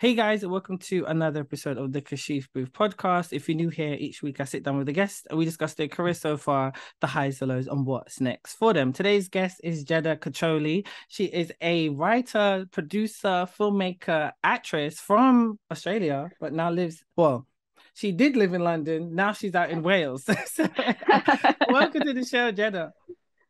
Hey guys, and welcome to another episode of the Kashif Boothe podcast. If you're new here, each week I sit down with a guest and we discuss their career so far, the highs, the lows, and what's next for them. Today's guest is Jeda Cacioli. She is a writer, producer, filmmaker, actress from Australia, but now lives, well, she did live in London. Now she's out in Wales. so, welcome to the show, Jeda.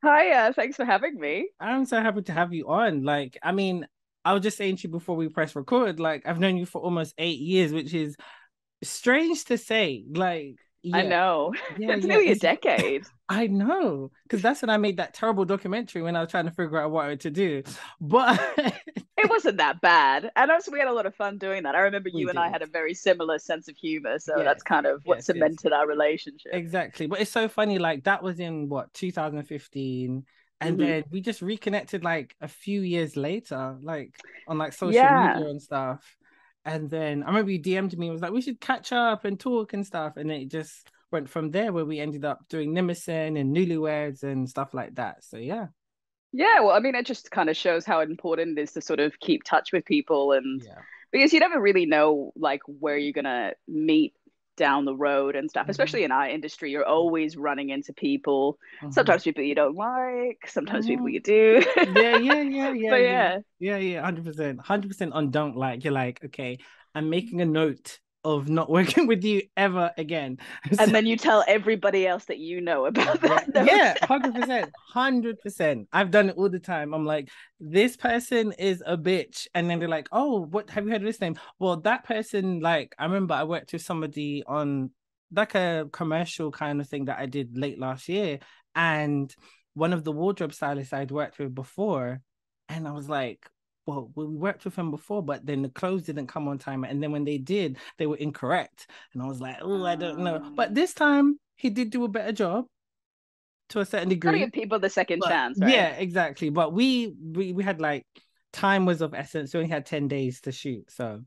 Hi, uh, thanks for having me. I'm so happy to have you on. Like, I mean, I was just saying to you before we press record, like I've known you for almost eight years, which is strange to say. Like yeah. I know. Yeah, it's yeah, nearly it's, a decade. I know. Because that's when I made that terrible documentary when I was trying to figure out what I to do. But it wasn't that bad. And also we had a lot of fun doing that. I remember you we and did. I had a very similar sense of humor. So yes, that's kind of what yes, cemented yes. our relationship. Exactly. But it's so funny, like that was in what 2015 and mm-hmm. then we just reconnected like a few years later like on like social yeah. media and stuff and then i remember you dm'd me and was like we should catch up and talk and stuff and it just went from there where we ended up doing Mnemosyn and newlyweds and stuff like that so yeah yeah well i mean it just kind of shows how important it is to sort of keep touch with people and yeah. because you never really know like where you're gonna meet down the road and stuff, mm-hmm. especially in our industry, you're always running into people. Mm-hmm. Sometimes people you don't like, sometimes mm-hmm. people you do. yeah, yeah, yeah, yeah. Yeah. Yeah, yeah, hundred percent. Hundred percent on don't like. You're like, okay, I'm making a note of not working with you ever again. And then you tell everybody else that you know about that. yeah, hundred percent, hundred percent. I've done it all the time. I'm like, this person is a bitch, and then they're like, oh, what have you heard of this name? Well, that person, like, I remember I worked with somebody on like a commercial kind of thing that I did late last year, and one of the wardrobe stylists I'd worked with before, and I was like, well, we worked with him before, but then the clothes didn't come on time. And then when they did, they were incorrect. And I was like, oh, I don't know. But ah. this time he did do a better job to a certain degree. Gotta give people the second but, chance, right? Yeah, exactly. But we we we had like time was of essence. We only had 10 days to shoot. So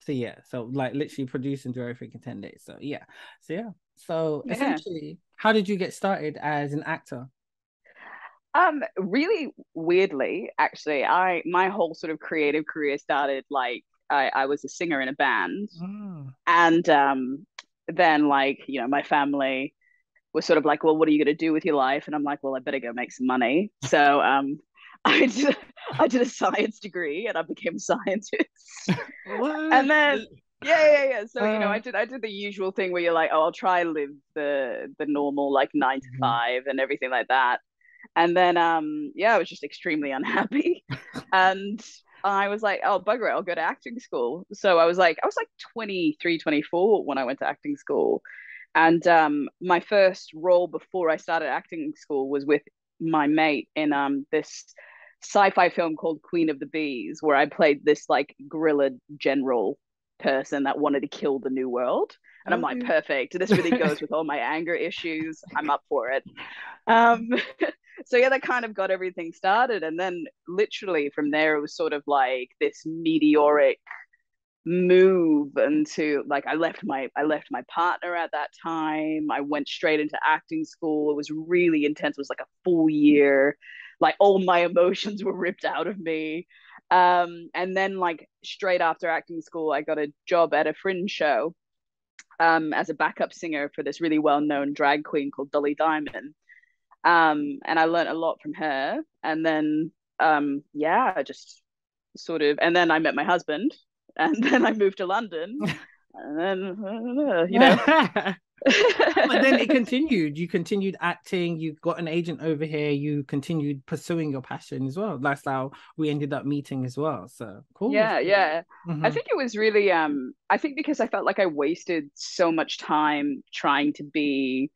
so yeah. So like literally produce and do everything in 10 days. So yeah. So yeah. So yeah. essentially, how did you get started as an actor? Um, really weirdly, actually, I my whole sort of creative career started like I, I was a singer in a band, oh. and um, then like you know my family was sort of like, well, what are you going to do with your life? And I'm like, well, I better go make some money. So um, I did I did a science degree and I became a scientist. and then yeah, yeah, yeah. So uh, you know, I uh. did I did the usual thing where you're like, oh, I'll try live the the normal like 9 to mm-hmm. five and everything like that and then um yeah i was just extremely unhappy. And i was like oh bugger it i'll go to acting school. So i was like i was like 23 24 when i went to acting school. And um my first role before i started acting school was with my mate in um this sci-fi film called queen of the bees where i played this like guerrilla general person that wanted to kill the new world. And i'm like perfect. This really goes with all my anger issues. I'm up for it. Um so yeah that kind of got everything started and then literally from there it was sort of like this meteoric move into like I left my I left my partner at that time. I went straight into acting school. It was really intense. It was like a full year. Like all my emotions were ripped out of me. Um, and then like straight after acting school, I got a job at a fringe show um, as a backup singer for this really well-known drag queen called Dolly Diamond um, and I learned a lot from her. And then, um, yeah, I just sort of, and then I met my husband, and then I moved to London, and then uh, you know. but then it continued. You continued acting. You got an agent over here. You continued pursuing your passion as well. That's how we ended up meeting as well. So cool. Yeah, yeah. Mm-hmm. I think it was really. Um, I think because I felt like I wasted so much time trying to be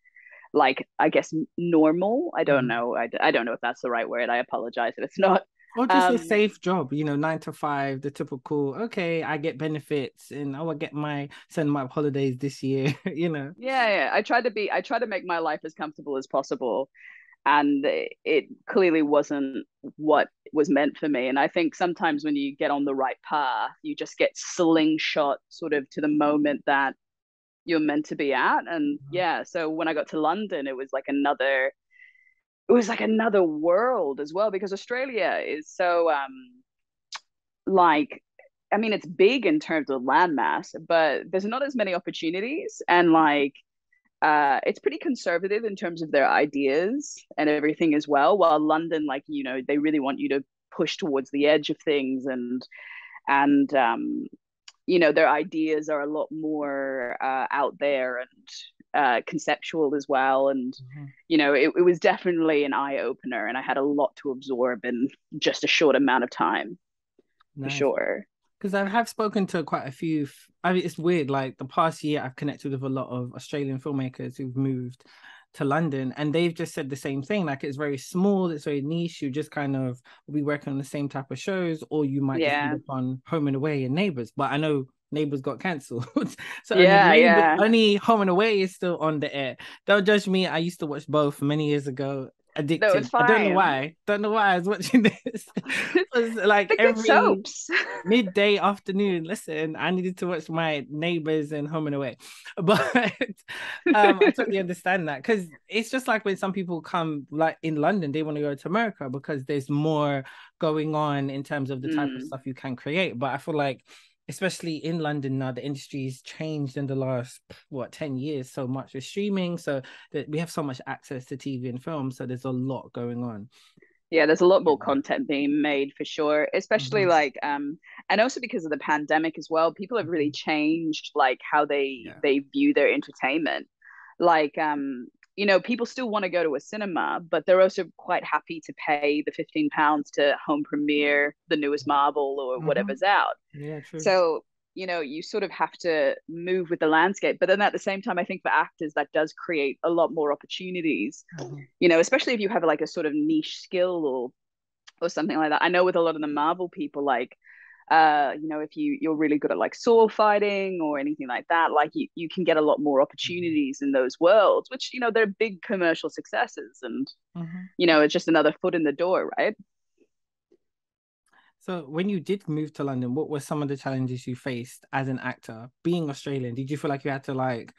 like I guess normal. I don't mm-hmm. know. I, I don't know if that's the right word. I apologize if it's not. Or just um, a safe job, you know, nine to five, the typical. Okay, I get benefits, and I will get my send my holidays this year. you know. Yeah, yeah. I try to be. I try to make my life as comfortable as possible, and it clearly wasn't what was meant for me. And I think sometimes when you get on the right path, you just get slingshot sort of to the moment that you're meant to be at and mm-hmm. yeah so when i got to london it was like another it was like another world as well because australia is so um like I mean, it's big in terms of landmass, but there's not as many opportunities. And like, uh, it's pretty conservative in terms of their ideas and everything as well. While London, like, you know, they really want you to push towards the edge of things and, and, um, you know, their ideas are a lot more uh, out there and uh, conceptual as well. And, mm-hmm. you know, it, it was definitely an eye opener and I had a lot to absorb in just a short amount of time nice. for sure because I have spoken to quite a few. I mean, it's weird. Like the past year, I've connected with a lot of Australian filmmakers who've moved to London, and they've just said the same thing. Like it's very small, it's very niche. You just kind of be working on the same type of shows, or you might yeah. on Home and Away and Neighbours. But I know Neighbours got cancelled, so yeah, only, yeah. only Home and Away is still on the air. Don't judge me. I used to watch both many years ago, addicted. No, I don't know why. Don't know why I was watching this. it was like every soaps. midday afternoon. Listen, I needed to watch my neighbors and home and away. But um, I totally understand that because it's just like when some people come like in London, they want to go to America because there's more going on in terms of the type mm. of stuff you can create. But I feel like especially in London now, the industry's changed in the last what 10 years so much with streaming. So that we have so much access to TV and film. So there's a lot going on. Yeah, there's a lot more content being made for sure, especially mm-hmm. like um and also because of the pandemic as well, people have really mm-hmm. changed like how they yeah. they view their entertainment. Like um you know, people still want to go to a cinema, but they're also quite happy to pay the 15 pounds to home premiere the newest Marvel or mm-hmm. whatever's out. Yeah, true. So, you know, you sort of have to move with the landscape. But then at the same time, I think for actors, that does create a lot more opportunities, mm-hmm. you know, especially if you have like a sort of niche skill or or something like that. I know with a lot of the Marvel people, like uh you know if you you're really good at like sword fighting or anything like that like you, you can get a lot more opportunities in those worlds which you know they're big commercial successes and mm-hmm. you know it's just another foot in the door right? So when you did move to london what were some of the challenges you faced as an actor being australian? Did you feel like you had to like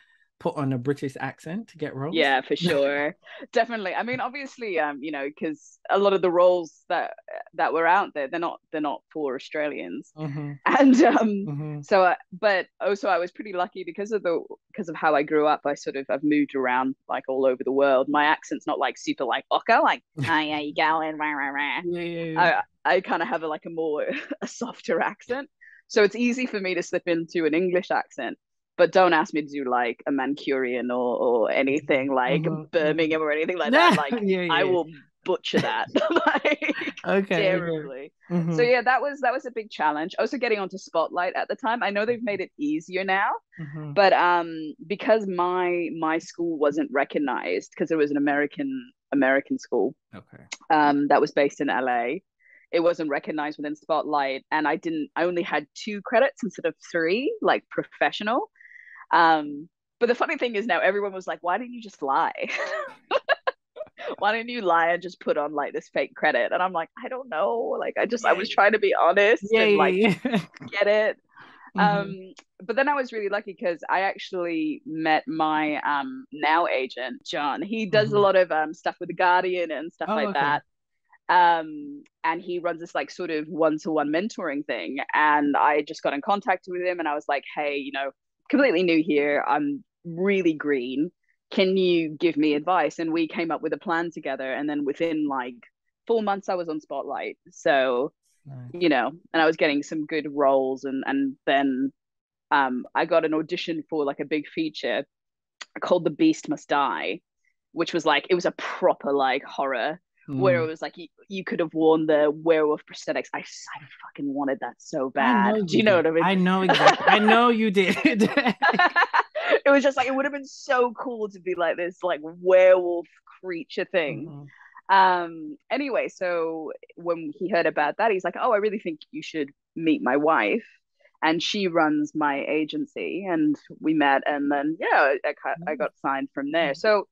put on a British accent to get roles. Yeah, for sure. Definitely. I mean, obviously, um, you know, because a lot of the roles that that were out there, they're not they're not for Australians. Mm-hmm. And um, mm-hmm. so, uh, but also, I was pretty lucky because of the because of how I grew up. I sort of I've moved around like all over the world. My accent's not like super like ocker, like hi, how you going? Rah, rah, rah. Yeah, yeah, yeah. I I kind of have a, like a more a softer accent. So it's easy for me to slip into an English accent but don't ask me to do like a Mancunian or, or anything like mm-hmm. Birmingham or anything like that. Like yeah, yeah, I will butcher that like okay terribly. Mm-hmm. So yeah, that was that was a big challenge. Also getting onto Spotlight at the time. I know they've made it easier now, mm-hmm. but um because my my school wasn't recognized because it was an American American school. Okay. Um that was based in LA it wasn't recognized within spotlight and i didn't i only had two credits instead of three like professional um, but the funny thing is now everyone was like, why didn't you just lie? why didn't you lie and just put on like this fake credit? And I'm like, I don't know. Like I just I was trying to be honest yeah, and like get it. Mm-hmm. Um, but then I was really lucky because I actually met my um now agent, John. He does mm-hmm. a lot of um stuff with the Guardian and stuff oh, like okay. that um and he runs this like sort of one-to-one mentoring thing and i just got in contact with him and i was like hey you know completely new here. I'm really green. Can you give me advice? And we came up with a plan together. And then within like four months, I was on Spotlight. So, nice. you know, and I was getting some good roles. And and then um, I got an audition for like a big feature called The Beast Must Die, which was like it was a proper like horror mm. where it was like you, you could have worn the werewolf prosthetics. I, I fucking wanted that so bad. Do you know what I mean? I know exactly. I know you did. it was just like it would have been so cool to be like this like werewolf creature thing. Mm-hmm. Um anyway, so when he heard about that, he's like, Oh, I really think you should meet my wife and she runs my agency and we met and then yeah I, I got signed from there mm. so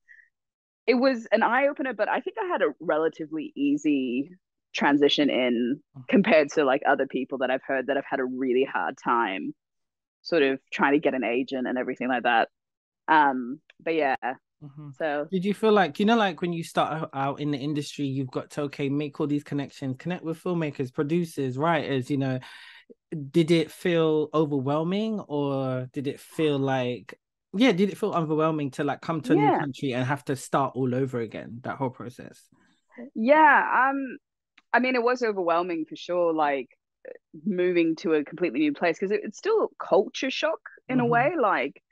it was an eye opener, but I think I had a relatively easy transition in mm-hmm. compared to like other people that I've heard that have had a really hard time sort of trying to get an agent and everything like that. Um, but yeah. Mm-hmm. So did you feel like you know like when you start out in the industry you've got to okay make all these connections connect with filmmakers producers writers you know did it feel overwhelming or did it feel like yeah did it feel overwhelming to like come to a new country and have to start all over again that whole process? Yeah um i mean it was overwhelming for sure like moving to a completely new place because it, it's still culture shock in mm-hmm. a way like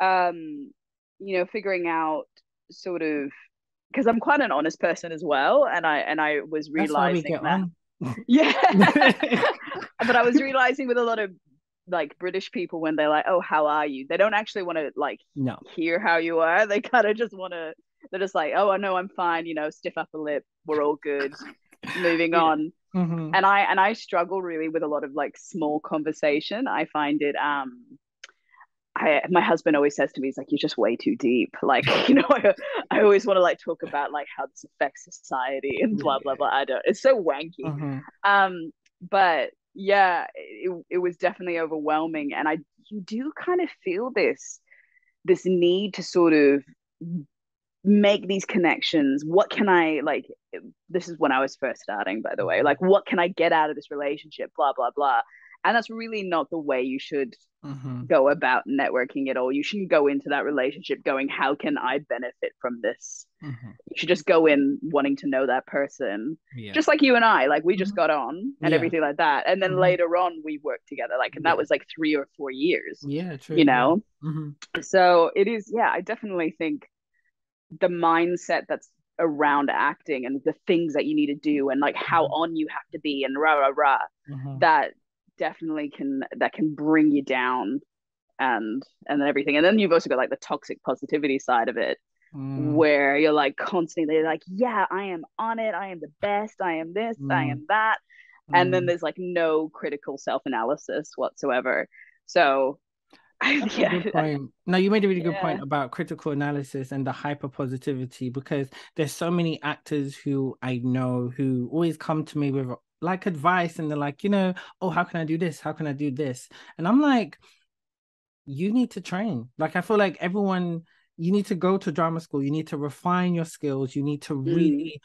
um you know figuring out sort of because i'm quite an honest person as well and i and i was realizing that yeah. But i was realizing with a lot of like british people when they're like oh how are you they don't actually want to like no. hear how you are they kind of just want to they're just like oh i know i'm fine you know stiff upper lip we're all good moving yeah. on mm-hmm. and i and i struggle really with a lot of like small conversation i find it um I, my husband always says to me, he's like, you're just way too deep. Like, you know, I, I always want to like talk about like how this affects society and blah, blah, blah. I don't, it's so wanky. Mm-hmm. Um, but yeah, it, it was definitely overwhelming. And I, you do kind of feel this, this need to sort of make these connections. What can I like, this is when I was first starting, by the way, like, what can I get out of this relationship? Blah, blah, blah and that's really not the way you should mm-hmm. go about networking at all you shouldn't go into that relationship going how can i benefit from this mm-hmm. you should just go in wanting to know that person yeah. just like you and i like we just mm-hmm. got on and yeah. everything like that and then mm-hmm. later on we worked together like and that was like three or four years yeah true you know mm-hmm. so it is yeah i definitely think the mindset that's around acting and the things that you need to do and like how mm-hmm. on you have to be and rah rah rah that definitely can that can bring you down and and everything and then you've also got like the toxic positivity side of it mm. where you're like constantly like yeah i am on it i am the best i am this mm. i am that and then mm. there's like no critical self-analysis whatsoever so yeah. point. No, you made a really good yeah. point about critical analysis and the hyper positivity because there's so many actors who I know who always come to me with like advice and they're like, you know, oh, how can I do this? How can I do this? And I'm like, you need to train. Like, I feel like everyone, you need to go to drama school, you need to refine your skills, you need to mm. really,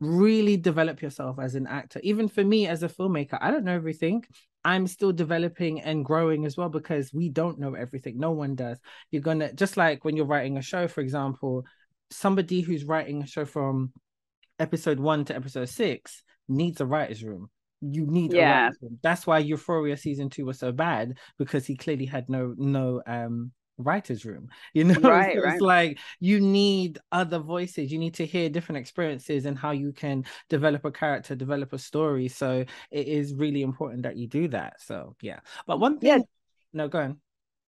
really develop yourself as an actor. Even for me as a filmmaker, I don't know everything. I'm still developing and growing as well because we don't know everything. No one does. You're gonna just like when you're writing a show, for example, somebody who's writing a show from episode one to episode six needs a writer's room. You need yeah. That's why Euphoria season two was so bad because he clearly had no no um writer's room you know right, so right. it's like you need other voices you need to hear different experiences and how you can develop a character develop a story so it is really important that you do that so yeah but one thing yeah. no go on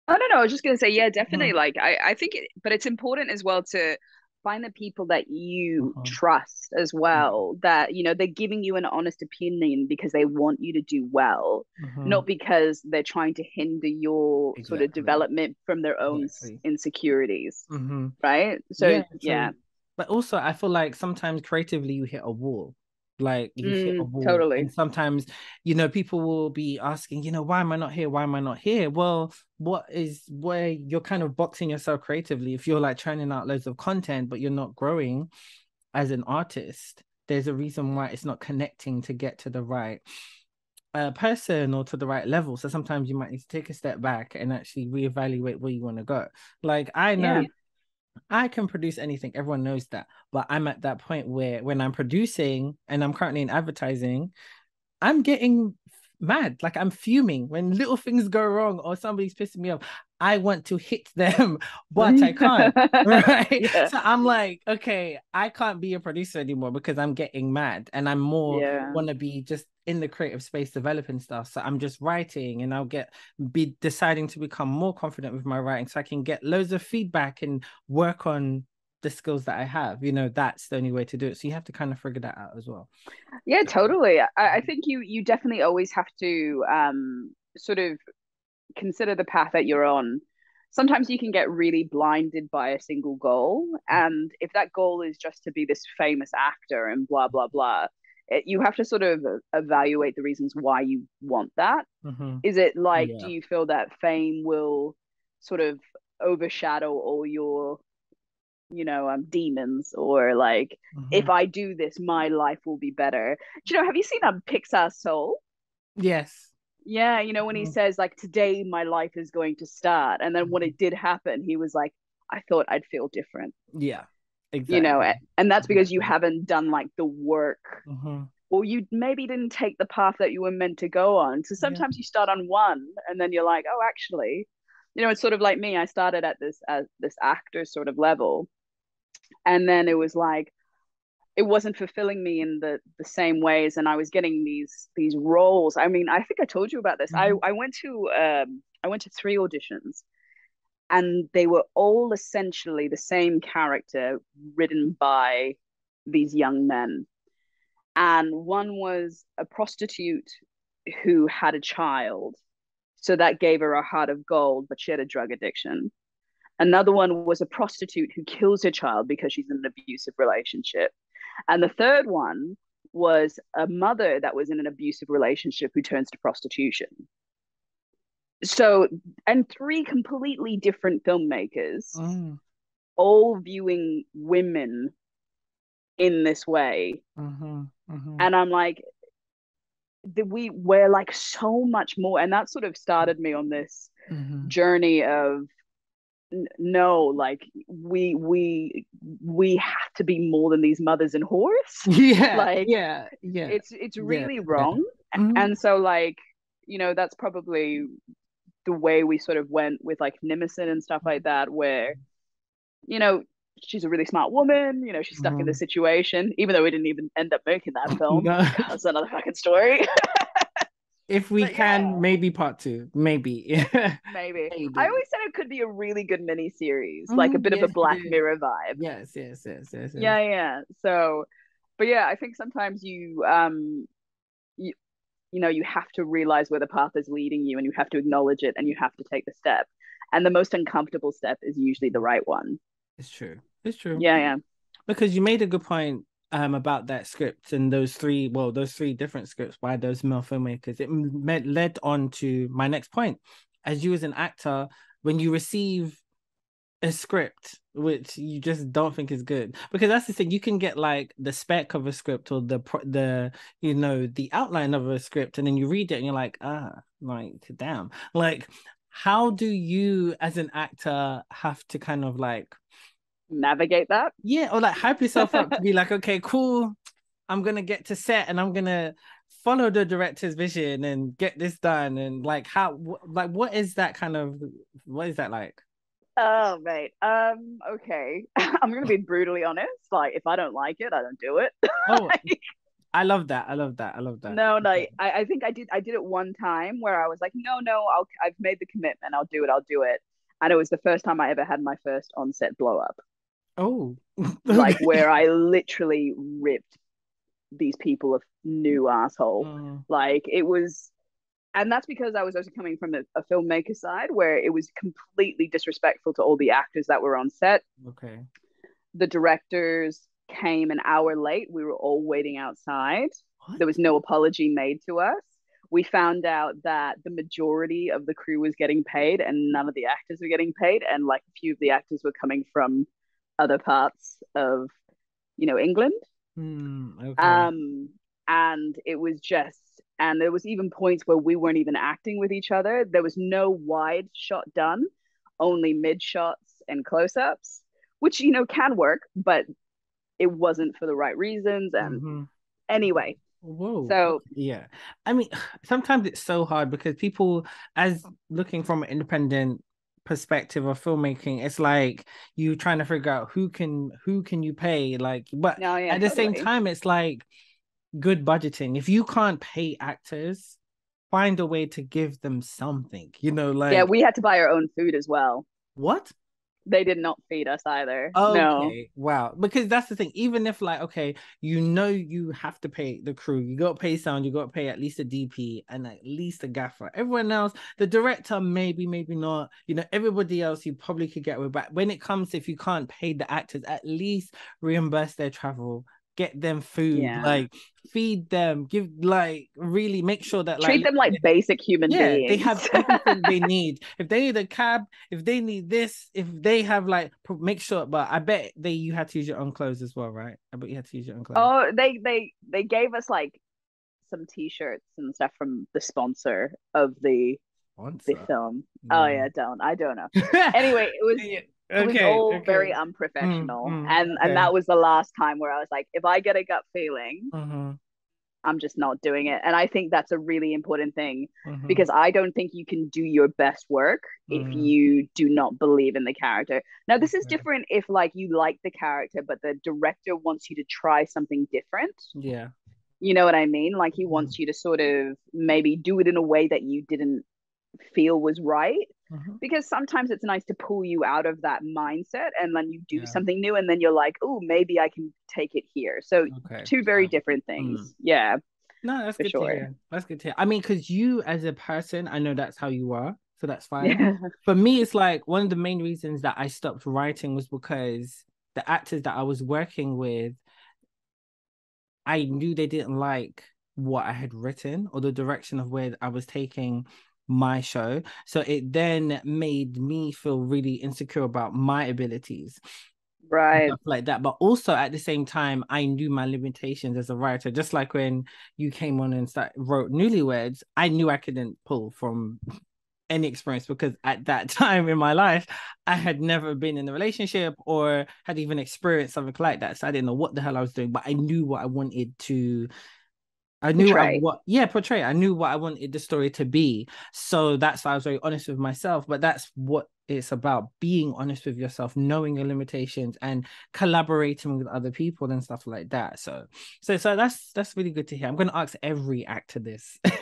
oh no no i was just gonna say yeah definitely mm. like i i think it, but it's important as well to find the people that you uh-huh. trust as well mm-hmm. that you know they're giving you an honest opinion because they want you to do well uh-huh. not because they're trying to hinder your exactly. sort of development from their own exactly. insecurities mm-hmm. right so yeah, yeah but also i feel like sometimes creatively you hit a wall like you mm, hit a mm, wall. Totally. And sometimes, you know, people will be asking, you know, why am I not here? Why am I not here? Well, what is where you're kind of boxing yourself creatively? If you're like churning out loads of content, but you're not growing as an artist, there's a reason why it's not connecting to get to the right uh, person or to the right level. So sometimes you might need to take a step back and actually reevaluate where you want to go. Like I know yeah. I can produce anything. Everyone knows that. But I'm at that point where when I'm producing and I'm currently in advertising, I'm getting mad. Like I'm fuming when little things go wrong or somebody's pissing me off. I want to hit them, but I can't. right. Yeah. So I'm like, okay, I can't be a producer anymore because I'm getting mad and I'm more yeah. want to be just in the creative space developing stuff. So I'm just writing and I'll get be deciding to become more confident with my writing so I can get loads of feedback and work on the skills that I have. You know, that's the only way to do it. So you have to kind of figure that out as well. Yeah, totally. I, I think you you definitely always have to um sort of consider the path that you're on. Sometimes you can get really blinded by a single goal. And if that goal is just to be this famous actor and blah, blah, blah, it, you have to sort of evaluate the reasons why you want that. Mm-hmm. Is it like, yeah. do you feel that fame will sort of overshadow all your you know um demons or like mm-hmm. if i do this my life will be better do you know have you seen um pixar soul yes Yeah, you know, when he mm-hmm. says like today my life is going to start. And then when it did happen, he was like, I thought I'd feel different. Yeah. Exactly. You know, and that's because you haven't done like the work. Mm-hmm. Or you maybe didn't take the path that you were meant to go on. So sometimes yeah. you start on one and then you're like, oh, actually, you know, it's sort of like me. I started at this as this actor sort of level. And then it was like, it wasn't fulfilling me in the the same ways. And i was getting these these roles. I mean i think i told you about this. Mm-hmm. i i went to um i went to three auditions and they were all essentially the same character written by these young men. And one was a prostitute who had a child. So that gave her a heart of gold but she had a drug addiction another one was a prostitute who kills her child because she's in an abusive relationship and the third one was a mother that was in an abusive relationship who turns to prostitution. So, and three completely different filmmakers, mm. all viewing women in this way. Mm-hmm, mm-hmm. And I'm like, we we're like so much more. And that sort of started me on this mm-hmm. journey of no like we we we have to be more than these mothers and horse yeah like yeah yeah it's it's really yeah. wrong yeah. Mm-hmm. and so like you know that's probably the way we sort of went with like Mnemosyn and stuff like that where you know she's a really smart woman you know she's stuck mm-hmm. in the situation even though we didn't even end up making that film no. that's another fucking story if we but can, yeah. maybe part two, maybe. maybe. maybe. I always said it could be a really good mini series, mm-hmm. like a bit yes, of a Black Mirror vibe. Yes, yes, yes, yes, yes. Yeah, yeah. So, but yeah, I think sometimes you, um, you, you know, you have to realize where the path is leading you, and you have to acknowledge it, and you have to take the step. And the most uncomfortable step is usually the right one. It's true. It's true. Yeah, yeah. Because you made a good point um about that script and those three well those three different scripts by those male filmmakers it met, led on to my next point. As you as an actor when you receive a script which you just don't think is good because that's the thing you can get like the spec of a script or the the you know the outline of a script and then you read it and you're like ah like damn. Like how do you as an actor have to kind of like navigate that. Yeah, or like hype yourself up to be like, okay, cool. I'm gonna get to set and I'm gonna follow the director's vision and get this done. And like, how, like, what is that kind of? What is that like? Oh, mate. Um. Okay. I'm gonna be brutally honest. Like, if I don't like it, I don't do it. Oh. like, I love that. I love that. I love that. No, no. I, I think I did. I did it one time where I was like, no, no. I'll. I've made the commitment. I'll do it. I'll do it. And it was the first time I ever had my first on-set blow up. Oh, like where I literally ripped these people a new asshole. Mm. Like it was, and that's because I was also coming from a, a, filmmaker side where it was completely disrespectful to all the actors that were on set. Okay. The directors came an hour late. We were all waiting outside. What? There was no apology made to us. We found out that the majority of the crew was getting paid and none of the actors were getting paid. And like a few of the actors were coming from other parts of you know England. Mm, okay. Um, and it was just, and there was even points where we weren't even acting with each other. There was no wide shot done, only mid shots and close ups, which you know can work, but it wasn't for the right reasons. And mm-hmm. anyway, Whoa. So yeah, I mean, sometimes it's so hard because people, as looking from an independent perspective of filmmaking it's like you trying to figure out who can who can you pay like but no, yeah, at the totally. same time it's like good budgeting. If you can't pay actors find a way to give them something you know like yeah we had to buy our own food as well. What they did not feed us either. Okay. No. Wow. Because that's the thing. Even if like, okay, you know you have to pay the crew, you got to pay sound, you got to pay at least a DP and at least a gaffer. Everyone else, the director, maybe, maybe not. You know, everybody else you probably could get with. But when it comes, if you can't pay the actors, at least reimburse their travel get them food, yeah. like feed them, give like really make sure that like, treat them like basic human yeah, beings. They have everything they need. If they need a cab, if they need this, if they have like make sure. But I bet they you had to use your own clothes as well, right? I bet you had to use your own clothes. Oh, they they they gave us like some t-shirts and stuff from the sponsor of the sponsor. the film. Oh yeah, don't I don't know. anyway, it was okay, it was all okay. very unprofessional, mm, mm, and okay. and that was the last time where I was like, if I get a gut feeling. Mm-hmm. I'm just not doing it. And I think that's a really important thing mm-hmm. because I don't think you can do your best work mm-hmm. if you do not believe in the character. Now, this is different if like you like the character, but the director wants you to try something different. Yeah. You know what I mean? Like he wants mm-hmm. you to sort of maybe do it in a way that you didn't feel was right. Mm-hmm. Because sometimes it's nice to pull you out of that mindset and then you do yeah. something new and then you're like, oh, maybe I can take it here. So okay. two very different things. Mm. Yeah. No, that's good sure. to hear. That's good to hear. I mean, because you as a person, I know that's how you are. So that's fine. Yeah. For me, it's like one of the main reasons that I stopped writing was because the actors that I was working with, I knew they didn't like what I had written or the direction of where I was taking my show. So it then made me feel really insecure about my abilities. Right. Like that. But also at the same time, I knew my limitations as a writer. Just like when you came on and start, wrote Newlyweds, I knew I couldn't pull from any experience because at that time in my life, I had never been in a relationship or had even experienced something like that. So I didn't know what the hell I was doing, but I knew what I wanted to I knew I, what, yeah, portray. I knew what I wanted the story to be. So that's why I was very honest with myself. But that's what it's about being honest with yourself, knowing your limitations and collaborating with other people and stuff like that. So, so, so that's that's really good to hear. I'm going to ask every actor this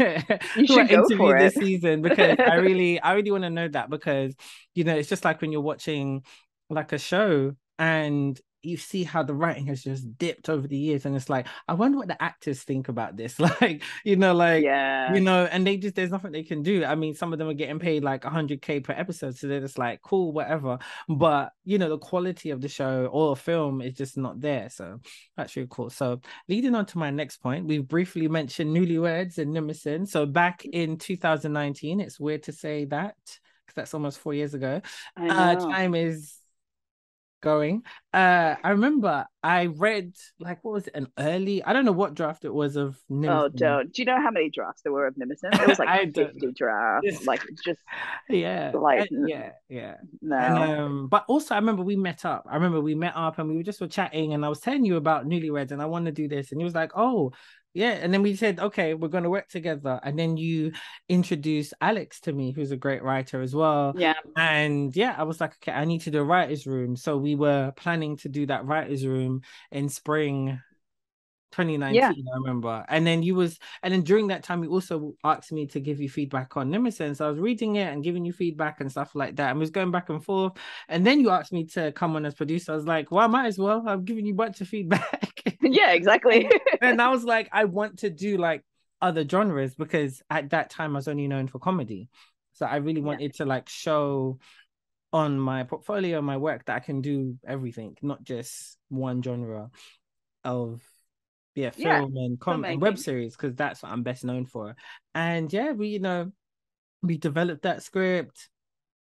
you should go for this season because I really, I really want to know that because you know it's just like when you're watching like a show and you see how the writing has just dipped over the years and it's like i wonder what the actors think about this. Like you know like yeah. you know and they just there's nothing they can do. I mean some of them are getting paid like 100k per episode so they're just like cool whatever. But you know the quality of the show or film is just not there so that's really cool. So leading on to my next point we've briefly mentioned newlyweds and Mnemosyn. so back in 2019 it's weird to say that because that's almost four years ago uh time is going. Uh, I remember I read like what was it, an early? I don't know what draft it was of. Mnemosyn. Oh, don't. Do you know how many drafts there were of Mnemosyn? It was like fifty drafts. Like just yeah, like yeah, yeah. No, and, um, but also I remember we met up. I remember we met up and we were just were chatting, and I was telling you about Newlyweds, and I want to do this, and he was like, "Oh, yeah and then we said okay we're going to work together. And then you introduced alex to me who's a great writer as well. Yeah. And yeah i was like okay i need to do a writers room. So we were planning to do that writers room in spring 2019 yeah. i remember. And then you was and then during that time you also asked me to give you feedback on Mnemosyn so i was reading it and giving you feedback and stuff like that and was going back and forth. And then you asked me to come on as producer. I was like well i might as well. I'm giving you a bunch of feedback yeah exactly and i was like i want to do like other genres because at that time i was only known for comedy so i really wanted yeah. to like show on my portfolio my work that i can do everything not just one genre of yeah, film yeah, and, com- and web series because that's what I'm best known for. And yeah, we you know we developed that script.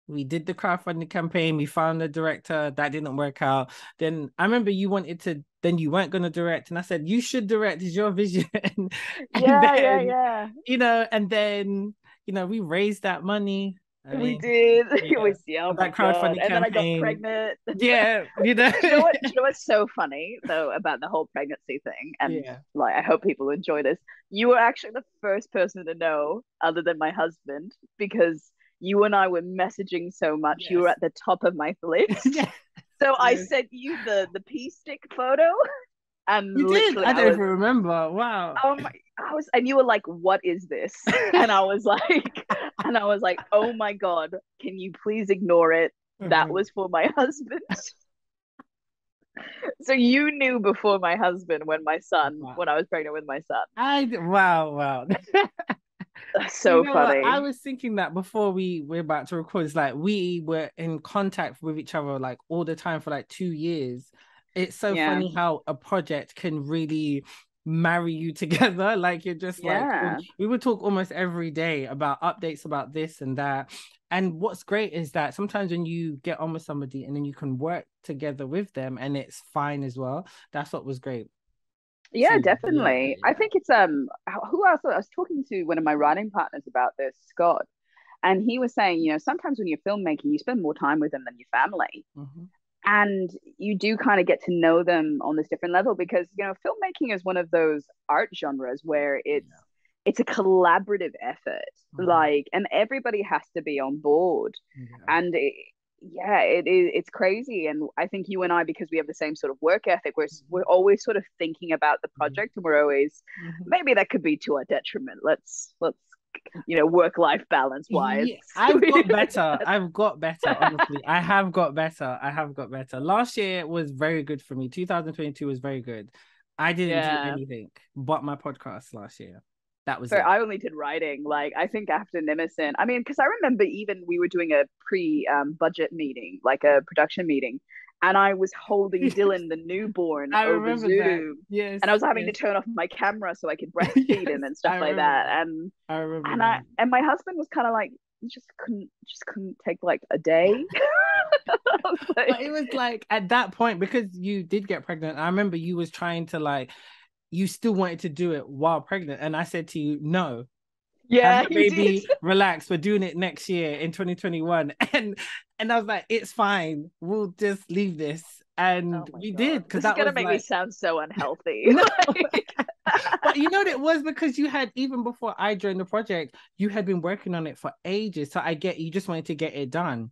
We did the crowdfunding campaign. We found a director that didn't work out. Then I remember you wanted to. Then you weren't going to direct, and I said you should direct. Is your vision? yeah, then, yeah, yeah. You know, and then you know we raised that money I we did. Yeah. was yeah, oh that crowdfunding campaign. And then I got pregnant. Yeah, you know. you, know what, you know what's so funny though about the whole pregnancy thing, and yeah. like I hope people enjoy this. You were actually the first person to know, other than my husband, because you and I were messaging so much. Yes. You were at the top of my list. yeah. So I sent you the the pee stick photo. And you did. I, I don't was, even remember. Wow. Oh my! I was, and you were like, "What is this?" and I was like, and I was like, "Oh my god! Can you please ignore it? That mm-hmm. was for my husband." so you knew before my husband when my son, wow. when I was pregnant with my son. I wow, wow. That's so you know funny. What? I was thinking that before we were about to record. It's like we were in contact with each other like all the time for like two years it's so yeah. funny how a project can really marry you together. Like you're just yeah. like we would talk almost every day about updates about this and that. And what's great is that sometimes when you get on with somebody and then you can work together with them and it's fine as well. That's what was great. Yeah, so, definitely. Yeah, yeah. I think it's um who else I was talking to one of my writing partners about this, Scott. And he was saying, you know, sometimes when you're filmmaking, you spend more time with them than your family. Mm-hmm. And you do kind of get to know them on this different level because, you know, filmmaking is one of those art genres where it's yeah it's a collaborative effort mm-hmm. like and everybody has to be on board and it, yeah it is it's crazy and i think you and i because we have the same sort of work ethic we're, mm-hmm. we're always sort of thinking about the mm-hmm. project and we're always mm-hmm. maybe that could be to our detriment let's let's you know work life balance wise yeah, i've got better i've got better honestly i have got better i have got better last year was very good for me 2022 was very good i didn't yeah. do anything but my podcast last year that was so I only did writing. Like I think after Mnemosyn, I mean, because I remember even we were doing a pre um, budget meeting, like a production meeting, and I was holding Dylan the newborn I over Zoom. That. Yes, and I was having yes. to turn off my camera so I could breastfeed yes, him and stuff like that. And I remember and that. I and my husband was kind of like, just couldn't just couldn't take like a day. like... But it was like at that point because you did get pregnant. I remember you was trying to like you still wanted to do it while pregnant. And I said to you, no. Yeah, baby, relax. We're doing it next year in 2021. And and I was like, it's fine. We'll just leave this. And oh we God. did because that's gonna make like... me sound so unhealthy. but you know what it was because you had even before I joined the project, you had been working on it for ages. So I get you just wanted to get it done.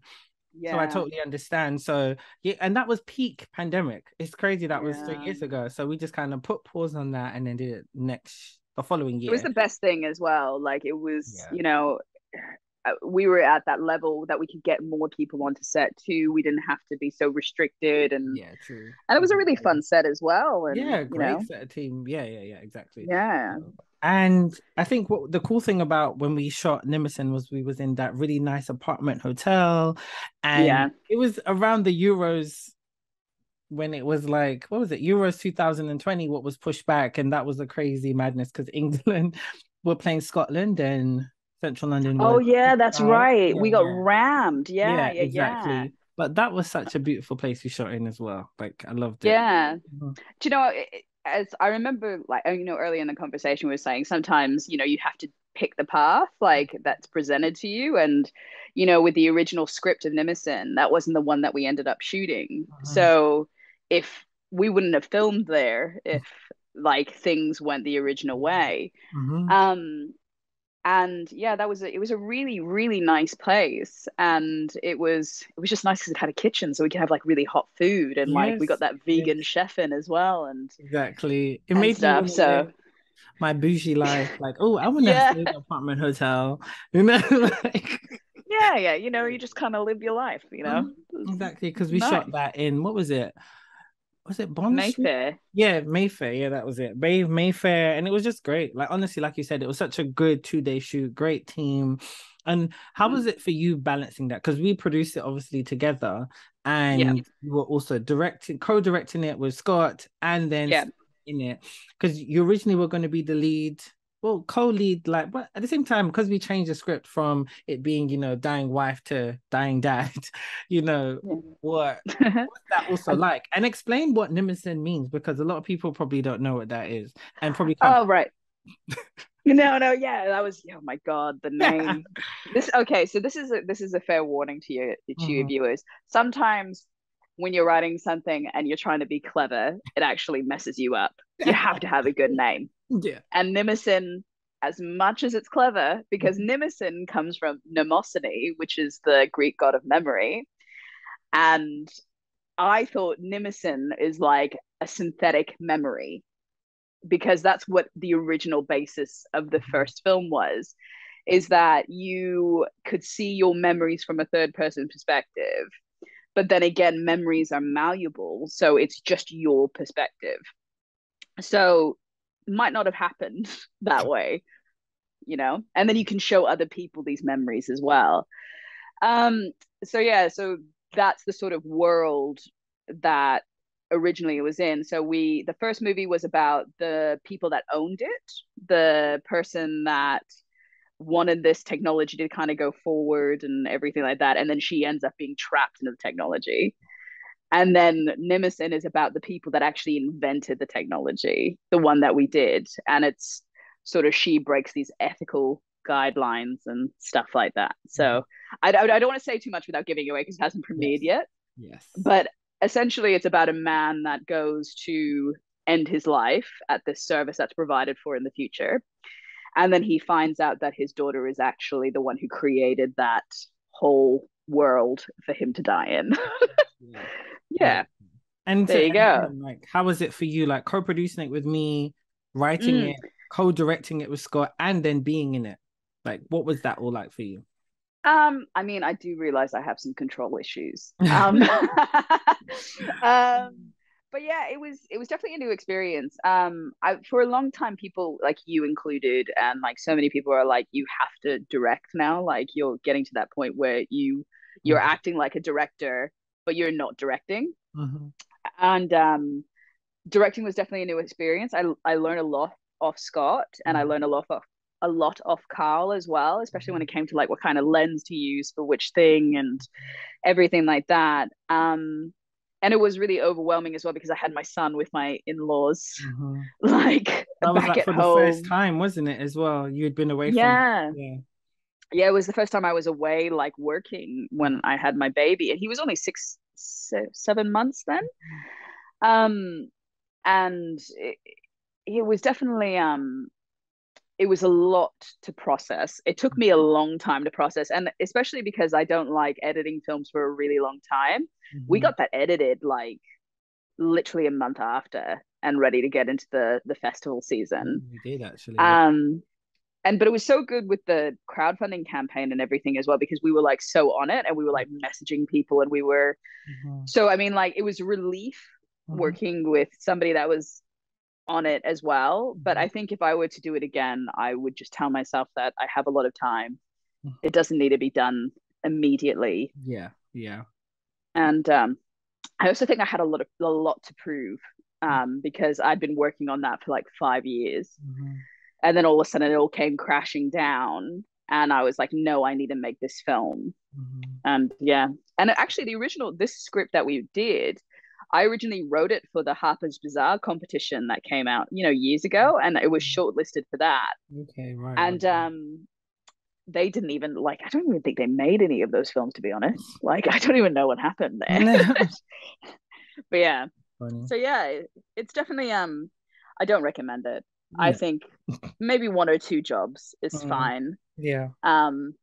Yeah. So I totally understand. So yeah, and that was peak pandemic. It's crazy that yeah. was three years ago. So we just kind of put pause on that and then did it next the following year. It was the best thing as well. Like it was, yeah. you know, uh, we were at that level that we could get more people onto set too. We didn't have to be so restricted and yeah, true. And it was a really fun set as well. And, yeah, great you know, set of team. Yeah, yeah, yeah, exactly. Yeah. And I think what the cool thing about when we shot Mnemosyn was we was in that really nice apartment hotel, and yeah. it was around the Euros when it was like what was it Euros 2020 what was pushed back and that was a crazy madness because England were playing Scotland and Central London. Oh yeah, that's right. Yeah, we got yeah. rammed. Yeah, yeah, yeah, exactly. But that was such a beautiful place we shot in as well. Like I loved it. Yeah. Mm-hmm. Do you know? As I remember, like you know, early in the conversation, we were saying sometimes you know you have to pick the path like that's presented to you, and you know, with the original script of Mnemosyn, that wasn't the one that we ended up shooting. Mm-hmm. So if we wouldn't have filmed there if like things went the original way. Mm-hmm. Um, and yeah that was a, it was a really really nice place and it was it was just nice because it had a kitchen so we could have like really hot food and yes, like we got that vegan yes. chef in as well and exactly it made stuff so my bougie life like oh i want to yeah. an apartment hotel you know like yeah yeah you know you just kind of live your life you know mm-hmm. exactly because we nice. shot that in what was it was it Bond Mayfair? Street? Yeah, Mayfair. Yeah, that was it. May Mayfair, and it was just great. Like honestly, like you said, it was such a good two day shoot. Great team. And how mm. was it for you balancing that? Because we produced it obviously together, and yeah. you were also directing, co-directing it with Scott, and then yeah. in it because you originally were going to be the lead well co-lead like but at the same time because we changed the script from it being you know dying wife to dying dad you know what what's that also like? And explain what Mnemosyn means because a lot of people probably don't know what that is and probably can't... oh right. No no yeah that was oh my god the name. This okay so this is a this is a fair warning to you to mm-hmm. your viewers. Sometimes when you're writing something and you're trying to be clever it actually messes you up. You have to have a good name yeah. And Mnemosyn, as much as it's clever, because mm-hmm. Comes from Mnemosyne, which is the Greek god of memory. And I thought Nimicin is like a synthetic memory because that's what the original basis of the mm-hmm. first film was is that you could see your memories from a third person perspective but then again memories are malleable so it's just your perspective so might not have happened that way you know? And then you can show other people these memories as well. Um so yeah so that's the sort of world that originally it was in. So we the first movie was about the people that owned it the person that wanted this technology to kind of go forward and everything like that and then she ends up being trapped into the technology and then Mnemosyn is about the people that actually invented the technology, the one that we did. And it's sort of she breaks these ethical guidelines and stuff like that. So mm-hmm. I, I, I don't want to say too much without giving away because it hasn't premiered yes. yet. Yes. But essentially, it's about a man that goes to end his life at this service that's provided for in the future. And then he finds out that his daughter is actually the one who created that whole world for him to die in. yeah. yeah. And there you go. Like, how was it for you? Like co-producing it with me, writing mm. it, co-directing it with Scott, and then being in it. Like, what was that all like for you? Um, I mean, I do realize I have some control issues. Um, um but yeah, it was it was definitely a new experience. Um, I for a long time, people like you included, and like so many people are like, you have to direct now. Like you're getting to that point where you you're mm-hmm. acting like a director, but you're not directing. Mm-hmm. And um, directing was definitely a new experience. I I learned a lot off Scott, and mm-hmm. I learned a lot off a lot off Carl as well, especially when it came to like what kind of lens to use for which thing and everything like that. Um, and it was really overwhelming as well because I had my son with my in-laws, mm-hmm. like that was back like for home. the first time, wasn't it? As well, you had been away. Yeah. From, yeah. Yeah, it was the first time I was away, like working when I had my baby, and he was only six, seven months then. Mm-hmm. Um, and it, it was definitely um it was a lot to process. It took me a mm-hmm. long time to process, and especially because I don't like editing films for a really long time. Mm-hmm. We got that edited like literally a month after and ready to get into the the festival season. We did actually. Um, and but it was so good with the crowdfunding campaign and everything as well because we were like so on it and we were like messaging people and we were mm-hmm. so I mean like it was relief mm-hmm. working with somebody that was on it as well. But mm-hmm. I think if I were to do it again, I would just tell myself that I have a lot of time. Mm-hmm. It doesn't need to be done immediately. Yeah, yeah. And um, I also think I had a lot of a lot to prove mm-hmm. um, because I'd been working on that for like five years, mm-hmm. And then all of a sudden it all came crashing down. And I was like, no, I need to make this film. Mm-hmm. And yeah, and actually, the original this script that we did I originally wrote it for the Harper's Bazaar competition that came out, you know, years ago, and it was mm-hmm. shortlisted for that. Okay, right. And right. um, they didn't even like. I don't even think they made any of those films, to be honest. Like, I don't even know what happened there. but yeah, Funny. so yeah, it's definitely um, I don't recommend it. Yeah. I think maybe one or two jobs is mm. fine. Yeah. Um,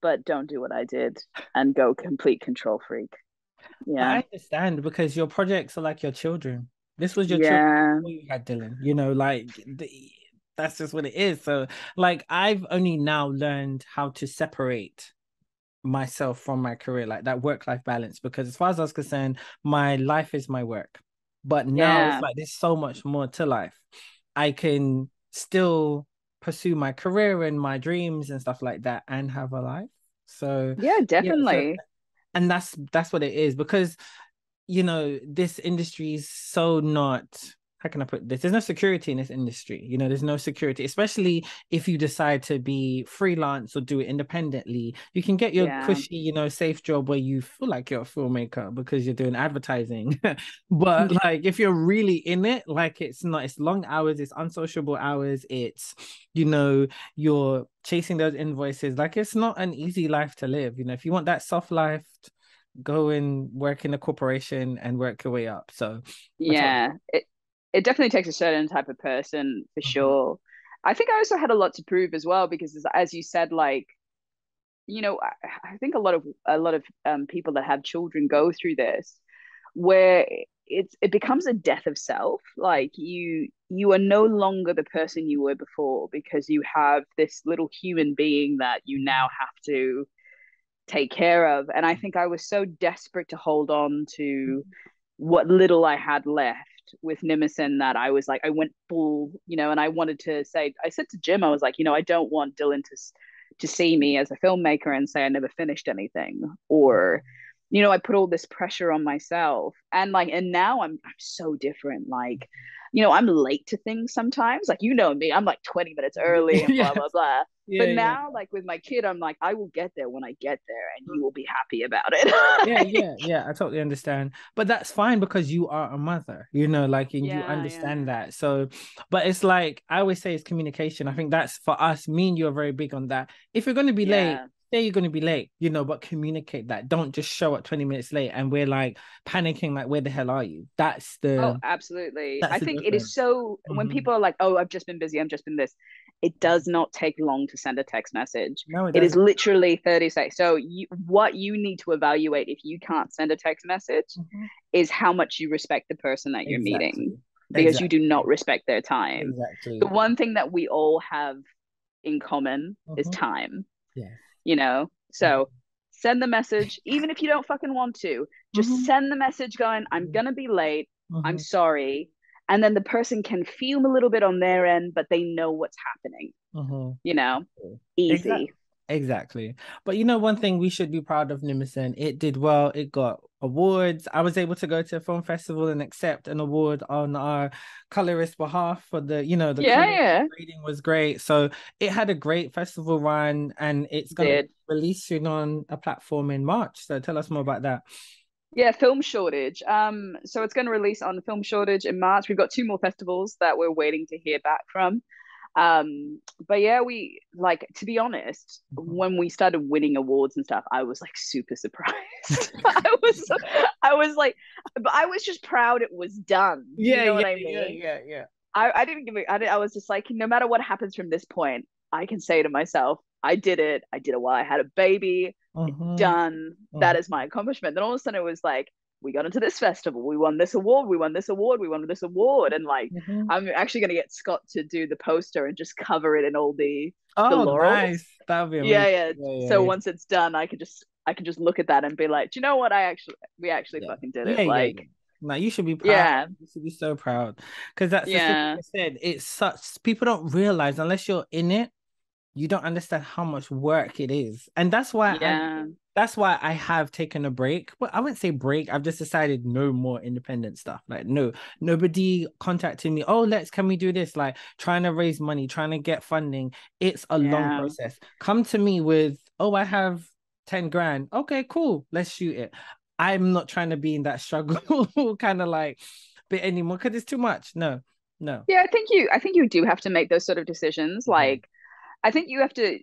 but don't do what I did and go complete control freak yeah i understand because your projects are like your children this was your yeah. you had dylan you know like the, that's just what it is so like i've only now learned how to separate myself from my career like that work life balance because as far as i was concerned my life is my work but now yeah. it's like there's so much more to life i can still pursue my career and my dreams and stuff like that and have a life. So yeah definitely yeah, so and that's that's what it is because you know this industry is so not how can I put this? There's no security in this industry. You know, there's no security, especially if you decide to be freelance or do it independently. You can get your yeah. cushy, you know, safe job where you feel like you're a filmmaker because you're doing advertising. but like if you're really in it, like it's not, it's long hours, it's unsociable hours, it's, you know, you're chasing those invoices. Like it's not an easy life to live. You know, if you want that soft life, go and work in a corporation and work your way up. So yeah, it, it definitely takes a certain type of person for mm-hmm. sure. I think I also had a lot to prove as well because as, as you said, like, you know, I, I, think a lot of a lot of um, people that have children go through this, where it's it becomes a death of self. Like you you are no longer the person you were before because you have this little human being that you now have to take care of. And I think I was so desperate to hold on to mm-hmm. what little I had left with Mnemosyn that I was like, I went full, you know, and I wanted to say, I said to Jim, I was like, you know, I don't want Dylan to to see me as a filmmaker and say I never finished anything, or, you know, I put all this pressure on myself, and like, and now I'm I'm so different. Like, you know, I'm late to things sometimes. Like you know me, I'm like 20 minutes early and blah blah blah. Yeah, but now, yeah. like with my kid, I'm like, I will get there when I get there, and you will be happy about it. yeah, yeah, yeah. I totally understand. But that's fine because you are a mother, you know, like and yeah, you understand that. So, but it's like I always say, it's communication. I think that's for us. Me and you are very big on that. If you're going to be late, say you're going to be late, you know, but communicate that. Don't just show up 20 minutes late and we're like panicking, like, where the hell are you? That's the. Oh, absolutely. I think it is so, mm-hmm. when people are like, oh, I've just been busy, I've just been this, it does not take long to send a text message. No, it, it is literally 30 seconds. So, you, what you need to evaluate if you can't send a text message mm-hmm. is how much you respect the person that you're exactly. meeting because exactly. you do not respect their time. Exactly. The one thing that we all have in common mm-hmm. is time. Yeah you know so send the message even if you don't fucking want to just mm-hmm. send the message going i'm mm-hmm. gonna be late mm-hmm. i'm sorry and then the person can fume a little bit on their end but they know what's happening mm-hmm. you know easy exactly. Exactly but you know one thing we should be proud of Mnemosyn it did well it got awards. I was able to go to a film festival and accept an award on our colorist behalf for the, you know, the yeah, yeah. reading was great. So it had a great festival run and it's going to release soon on a platform in March. So tell us more about that. Yeah, film shortage. Um, so it's going to release on film shortage in March. We've got two more festivals that we're waiting to hear back from um but yeah we like to be honest mm-hmm. when we started winning awards and stuff i was like super surprised i was i was like but i was just proud it was done yeah you know yeah, I mean? yeah yeah yeah I, I didn't give it I, I was just like no matter what happens from this point i can say to myself i did it i did it while i had a baby mm-hmm. done mm-hmm. that is my accomplishment then all of a sudden it was like we got into this festival we won this award we won this award we won this award and like mm-hmm. i'm actually going to get scott to do the poster and just cover it in all the oh the laurels. nice that would be amazing. Yeah, yeah yeah, so yeah. once it's done i can just i can just look at that and be like do you know what i actually we actually fucking did it like no, you should be proud. Yeah. You should be so proud. Because that's yeah. I said. It's such people don't realize unless you're in it, you don't understand how much work it is. And that's why yeah. I, that's why I have taken a break. But I wouldn't say break. I've just decided no more independent stuff. Like no, nobody contacting me. Oh, let's can we do this? Like trying to raise money, trying to get funding. It's a yeah. long process. Come to me with, oh, I have 10 grand. Okay, cool. Let's shoot it. I'm not trying to be in that struggle kind of like bit anymore because it's too much. No, no. Yeah, I think you I think you do have to make those sort of decisions. Mm-hmm. I think you have to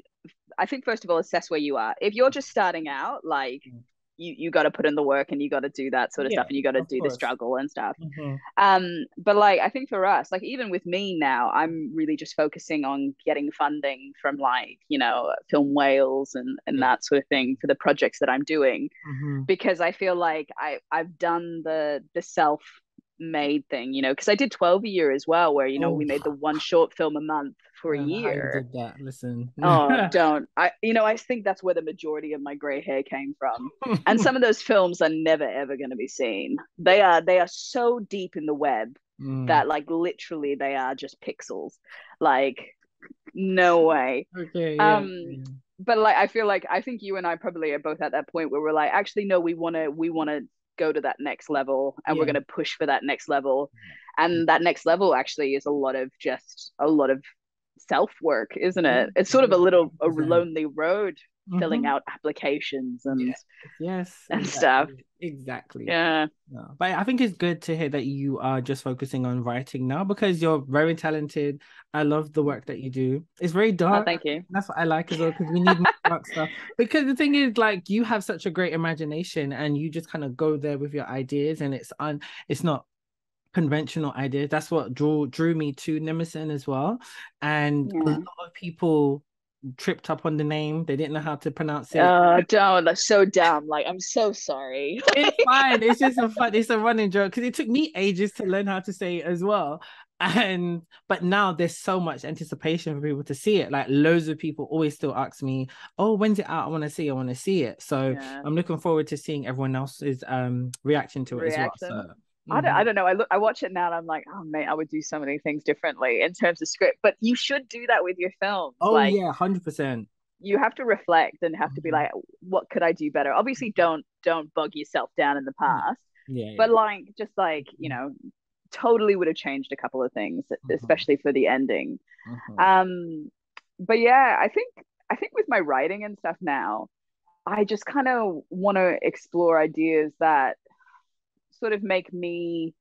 I think first of all assess where you are. If you're just starting out, like mm. you you got to put in the work and you got to do that sort of yeah, stuff and you got to do course. the struggle and stuff. Mm-hmm. Um, but like I think for us, like even with me now, I'm really just focusing on getting funding from like you know Film Wales and and that sort of thing for the projects that I'm doing, mm-hmm. because I feel like I I've done the the self made thing, you know, because I did 12 a year as well, where, you know, oh. we made the one short film a month for a year. I did that. Listen. oh, don't. I, you know, I think that's where the majority of my gray hair came from. and some of those films are never, ever going to be seen. They are, they are so deep in the web mm. that like literally they are just pixels. Like, no way. Okay. Yeah. Um, but like, I feel like, I think you and I probably are both at that point where we're like, actually, no, we want to, we want to go to that next level and yeah. we're going to push for that next level. And that next level actually is a lot of just a lot of self work isn't it? It's sort of a little a lonely road mm-hmm. filling out applications and yes, yes and stuff exactly. Yeah. No, but i think it's good to hear that you are just focusing on writing now because you're very talented. I love the work that you do. It's very oh, dark. oh, thank you. That's what i like as well because we need more dark stuff. Because the thing is like you have such a great imagination and you just kind of go there with your ideas and it's un it's not conventional ideas. That's what drew drew me to Mnemosyn as well. And yeah. a lot of people tripped up on the name. They didn't know how to pronounce it. Oh, don't! That's so dumb. Like, I'm so sorry. it's fine. It's just a fun. It's a running joke because it took me ages to learn how to say it as well. And but now there's so much anticipation for people to see it. Like loads of people always still ask me, "Oh, when's it out? I want to see. I want to see it." So yeah. I'm looking forward to seeing everyone else's um reaction to it reaction. as well. So I don't, I mm-hmm. don't know. I look, I watch it now, and I'm like, oh man, I would do so many things differently in terms of script. But you should do that with your films. Oh like, yeah, hundred percent. You have to reflect and have to be mm-hmm. like, what could I do better? Obviously, don't don't bug yourself down in the past. Yeah. But like, just like you know, totally would have changed a couple of things, mm-hmm. especially for the ending. Mm-hmm. Um, but yeah, I think I think with my writing and stuff now, I just kind of want to explore ideas that sort of make me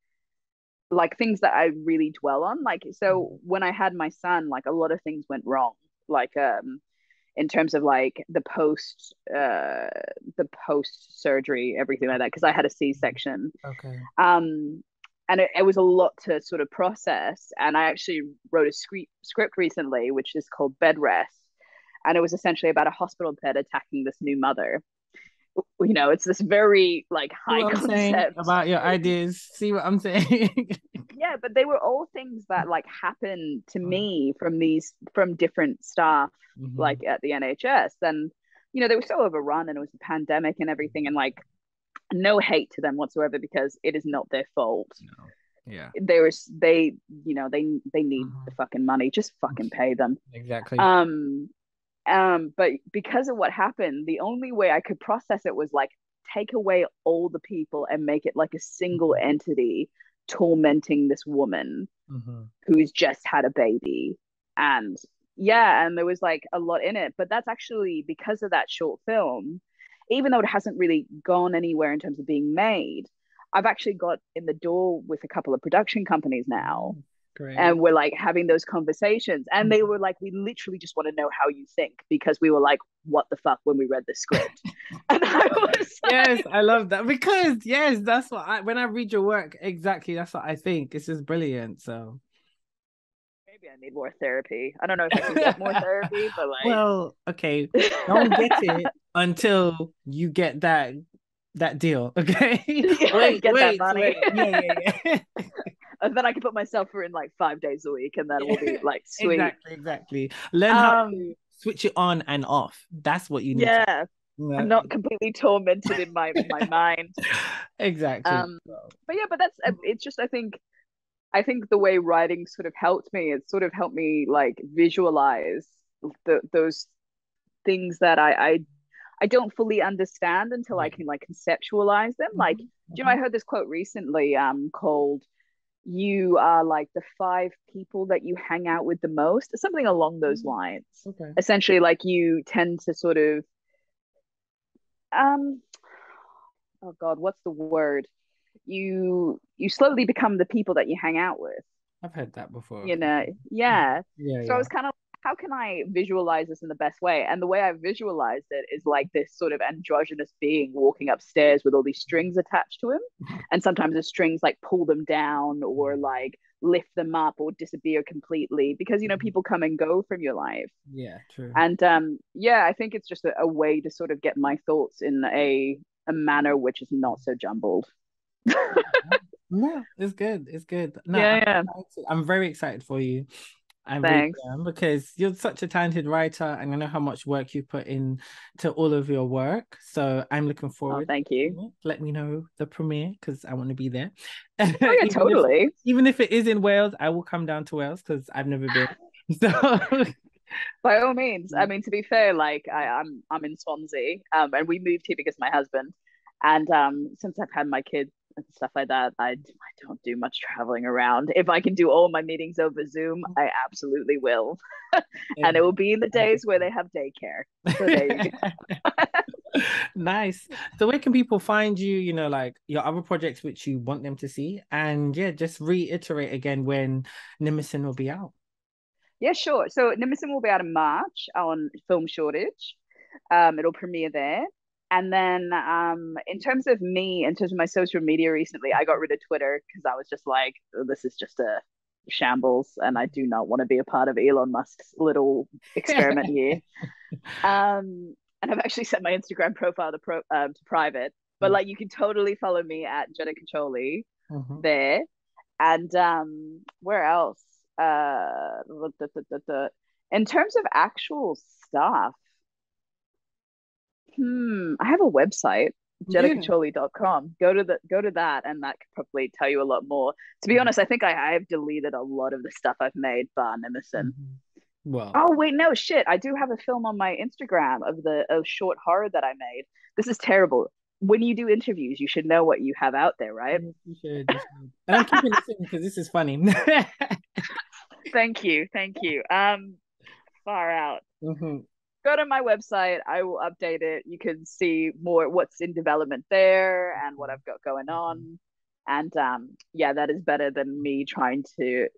like things that I really dwell on. Like so mm-hmm. when I had my son, like a lot of things went wrong. Like um in terms of like the post uh the post surgery everything like that because i had a c-section okay um and it, it, was a lot to sort of process and i actually wrote a script script recently which is called bed rest and it was essentially about a hospital bed attacking this new mother you know it's this very like high concept about your ideas. See what i'm saying? Yeah but they were all things that like happened to mm. me from these from different staff mm-hmm. like at the nhs and you know they were so overrun and it was a pandemic and everything and like no hate to them whatsoever because it is not their fault. No. yeah. There is they you know they they need mm-hmm. the fucking money. Just fucking pay them. Exactly. Um um, but because of what happened, the only way I could process it was like take away all the people and make it like a single mm-hmm. entity tormenting this woman mm-hmm. who's just had a baby. And yeah, and there was like a lot in it. But that's actually because of that short film, even though it hasn't really gone anywhere in terms of being made, I've actually got in the door with a couple of production companies now. Mm. Great. And we're like having those conversations. And they mm-hmm. were like, we literally just want to know how you think because we were like, what the fuck when we read the script. and I was like, Yes, I love that. Because yes, that's what I when I read your work, exactly that's what I think. It's just brilliant. So maybe I need more therapy. I don't know if I can get more therapy, but like Well, okay. Don't get it until you get that that deal. Okay. wait, get wait, that money. Wait. Yeah, yeah, yeah and then I can put myself in like five days a week, and then we'll be like sweet. exactly, exactly. Learn um, how to switch it on and off. That's what you need. Yeah. I'm not completely tormented in my my mind. Exactly. Um, but yeah, but that's uh, it's just I think I think the way writing sort of helped me, it sort of helped me like visualize the those things that I I I don't fully understand until I can like conceptualize them. Like, mm-hmm. you know I heard this quote recently um called you are like the five people that you hang out with the most, something along those mm. lines. Okay. Essentially, like you tend to sort of, um, oh God, what's the word? You you slowly become the people that you hang out with. I've heard that before. You know, yeah. Yeah. So yeah. I was kind of how can I visualize this in the best way? And the way I visualized it is like this sort of androgynous being walking upstairs with all these strings attached to him. And sometimes the strings like pull them down or like lift them up or disappear completely because you know people come and go from your life. Yeah, true. And um yeah, I think it's just a, a way to sort of get my thoughts in a a manner which is not so jumbled. no, it's good. It's good. No, yeah, yeah. I'm, I'm very excited for you. I Thanks. Really because you're such a talented writer and I know how much work you put in to all of your work. So I'm looking oh, forward. Oh, thank you. Let me know the premiere because I want to be there. Oh, yeah, even totally. If, even if it is in Wales, I will come down to Wales because I've never been. So by all means. I mean, to be fair, like I, I'm I'm in Swansea, um, and we moved here because my husband. And um, since I've had my kids, and stuff like that. I, I don't do much traveling around. If I can do all my meetings over Zoom, I absolutely will. and it will be in the days where they have daycare. So there you go. nice. So where can people find you, you know, like your other projects which you want them to see? And yeah, just reiterate again when Mnemosyn will be out. Yeah, sure. So Mnemosyn will be out in March on Film Shortage. Um, it'll premiere there. And then um, in terms of me, in terms of my social media recently, I got rid of Twitter because I was just like, oh, this is just a shambles and I do not want to be a part of Elon Musk's little experiment here. Um, and I've actually set my Instagram profile to, pro, um, to private, but mm-hmm. like you can totally follow me at Jeda Cacioli mm-hmm. there. And um, where else? Uh, in terms of actual stuff, hmm, I have a website, jedacacioli.com. Go to the go to that and that could probably tell you a lot more. To be mm-hmm. honest, I think I, I've deleted a lot of the stuff I've made bar Mnemosyn. Mm-hmm. Well Oh wait, no shit. I do have a film on my Instagram of the of short horror that I made. This is terrible. when you do interviews, you should know what you have out there, right? You should. You should. And I'm keeping listening because this is funny. thank you, thank you. Um, far out. Mm-hmm. Go to my website. I will update it. You can see more what's in development there and what I've got going on and um, yeah, that is better than me trying to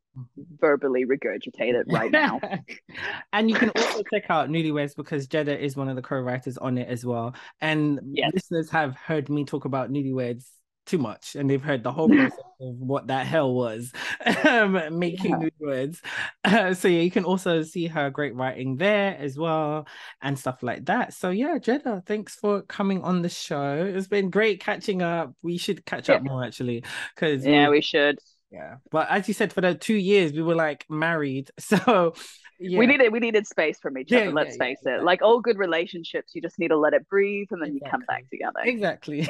verbally regurgitate it right now. and you can also check out Newlyweds because Jeda is one of the co-writers on it as well. And yes. listeners have heard me talk about Newlyweds too much and they've heard the whole process of what that hell was um, making yeah. new words. Uh, so yeah you can also see her great writing there as well and stuff like that. So yeah Jeda thanks for coming on the show. It's been great catching up. We should catch yeah. up more actually because yeah we, we should. Yeah but as you said for the two years we were like married so yeah. we needed we needed space from each other yeah, let's yeah, face it. like all good relationships you just need to let it breathe and then exactly. you come back together. Exactly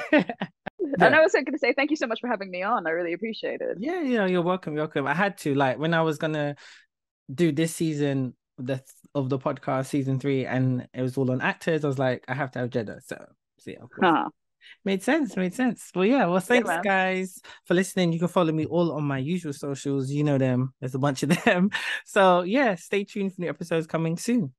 and I was going to say thank you so much for having me on. I really appreciate it. Yeah, yeah, you're welcome. You're welcome. I had to like when I was gonna do this season the of the podcast season three, and it was all on actors. I was like, I have to have Jeda. So, so yeah, of course. Uh-huh. Made sense, made sense. Well, yeah, well, thanks yeah, guys for listening. You can follow me all on my usual socials. You know them, there's a bunch of them. So, yeah, stay tuned for new episodes coming soon.